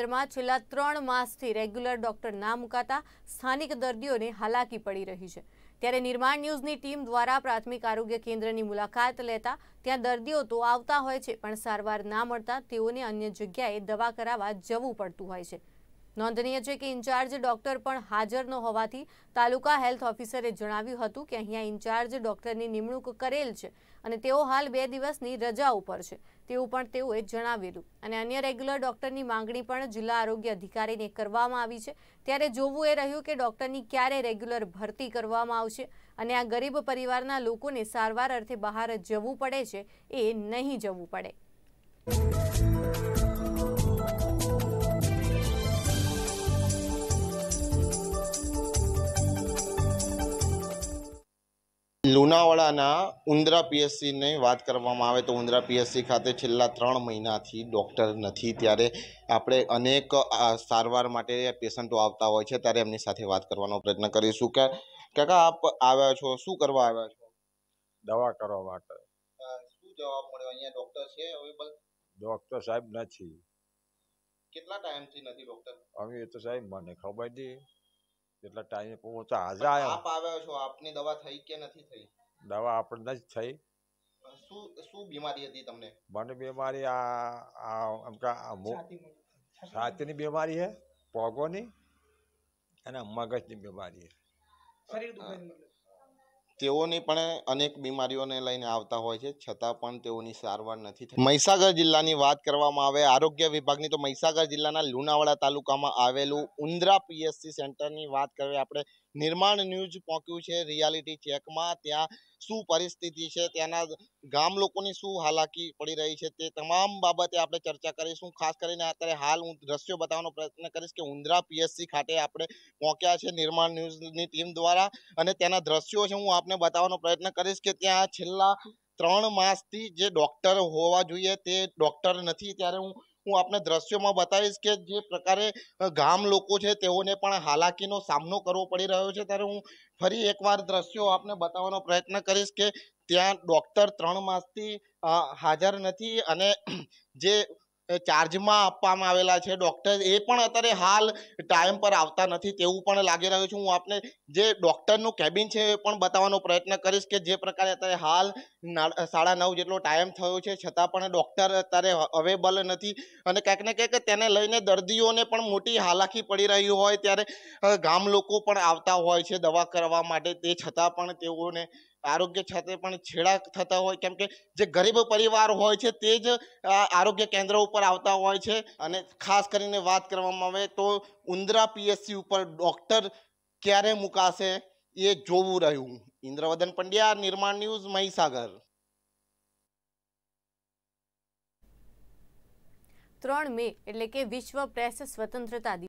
કેન્દ્રમાં છેલ્લા ત્રણ માસથી રેગ્યુલર ડોક્ટર ના મુકાતા સ્થાનિક દર્દીઓને હાલાકી પડી રહી છે. ત્યારે નિર્માણ ન્યૂઝની ટીમ દ્વારા પ્રાથમિક આરોગ્ય કેન્દ્રની મુલાકાત લેતા ત્યાં દર્દીઓ તો આવતા હોય છે, પણ સારવાર ના મળતા તેઓને અન્ય જગ્યાએ દવા કરાવવા જવું પડતું હોય છે. નોંધનીય છે કે ઇન્ચાર્જ ડોક્ટર પણ હાજર ન હોવાથી તાલુકા હેલ્થ ઓફિસરે જણાવ્યું હતું કે અહીંયા ઇન્ચાર્જ ડોક્ટરની નિમણૂક કરેલ છે. અને તેઓ હાલ બે દિવસની રજા ઉપર છે. તેવું પણ તેઓએ જણાવેલું. અને અન્ય રેગ્યુલર ડોક્ટરની માંગણી પણ જિલ્લા આરોગ્ય અધિકારીને કરવામાં આવી છે. ત્યારે જોવું એ રહ્યું કે ડોક્ટરની ક્યારે રેગ્યુલર ભરતી કરવામાં આવશે અને આ ગરીબ પરિવારના લોકોને સારવાર અર્થે બહાર જવું પડે છે એ નહીં જવું પડે. લુણાવાડાના ઉંદરા પીએસસીની વાત કરવામાં આવે તો ઉંદરા પીએસસી ખાતે છેલ્લા ત્રણ મહિનાથી ડૉક્ટર નથી. ત્યારે આપણે અનેક સારવાર માટે પેશન્ટો આવતા હોય છે ત્યારે એમની સાથે વાત કરવાનો પ્રયત્ન કરીશું. કે કાકા આપ આવ્યા છો? શું કરવા આવ્યા છો? દવા કરવા માટે. શું જવાબ મળ્યો? અહીંયા ડૉક્ટર છે અવેલેબલ? ડૉક્ટર સાહેબ નથી. કેટલા ટાઈમથી નથી ડૉક્ટર? હવે એ તો સાહેબ મને ખબર નહીં કેટલા ટાઈમે પહોંચા હાજર આવ્યો આપ આવ્યો છો આપની દવા થઈ કે નથી થઈ? દવા આપણને જ થઈ. શું શું બીમારી હતી તમને? મને બીમારી આ આ છાતીની બીમારી છે પોગોની અને મગજની બીમારી છે. તેઓની પણ અનેક બીમારીઓને લઈને આવતા હોય છે. છતાં પણ તેઓની સારવાર નથી થઈ મહીસાગર જિલ્લાની વાત કરવામાં આવે, આરોગ્ય વિભાગની તો મહીસાગર જિલ્લાના લુણાવાડા તાલુકામાં આવેલું ઉંદરા પીએસસી સેન્ટરની વાત કરીએ આપણે નિર્માણ ન્યૂઝ પહોંચ્યું છે રિયાલિટી ચેકમાં ત્યાં શું પરિસ્થિતિ છે, ત્યાંના ગામ લોકોની શું હાલાકી પડી રહી છે, તે તમામ બાબતે આપણે ચર્ચા કરીશું. ખાસ કરીને અત્યારે હાલ હું દ્રશ્યો બતાવવાનો પ્રયત્ન કરીશ કે ઉંદરા પીએસસી ખાતે આપણે પહોંચ્યા છે નિર્માણ ન્યૂઝની ટીમ દ્વારા. અને તેના દ્રશ્યો છે, હું આપને બતાવવાનો પ્રયત્ન કરીશ કે ત્યાં છેલ્લા ત્રણ માસથી જે ડૉક્ટર હોવા જોઈએ તે ડૉક્ટર નથી. ત્યારે હું હું આપને દ્રશ્યોમાં બતાવીશ કે જે પ્રકારે ગામ લોકો છે તેઓને પણ હાલાકીનો સામનો કરવો પડી રહ્યો છે. ત્યારે હું ફરી એકવાર દ્રશ્યો આપને બતાવવાનો પ્રયત્ન કરીશ કે ત્યાં ડોક્ટર ત્રણ માસથી હાજર નથી અને જે ચાર્જમાં આપવામાં આવેલા છે. ડૉક્ટર એ પણ અત્યારે હાલ ટાઈમ પર આવતા નથી તેવું પણ લાગી રહ્યું છે. હું આપને જે ડૉક્ટરનું કેબિન છે એ પણ બતાવવાનો પ્રયત્ન કરીશ કે જે પ્રકારે અત્યારે હાલ સાડા નવ જેટલો ટાઈમ થયો છે. છતાં પણ ડૉક્ટર અત્યારે અવેલેબલ નથી. અને ક્યાંક ને ક્યાંક તેને લઈને દર્દીઓને પણ મોટી હાલાકી પડી રહી હોય ત્યારે ગામ લોકો પણ આવતા હોય છે દવા કરવા માટે. તે છતાં પણ તેઓને આરોગ્ય ખાતે પણ છેડા થતા હોય, કેમ કે જે ગરીબ પરિવાર હોય છે તે જ આરોગ્ય કેન્દ્ર ઉપર આવતા હોય છે. અને ખાસ કરીને વાત કરવામાં આવે તો ઉંદરા પીએસસી ઉપર ડોક્ટર ક્યારે મુકાશે એ જોવું રહ્યું. ઇન્દ્રવદન પંડ્યા, નિર્માણ ન્યૂઝ, મહીસાગર. ત્રણ મે એટલે કે વિશ્વ પ્રેસ સ્વતંત્રતા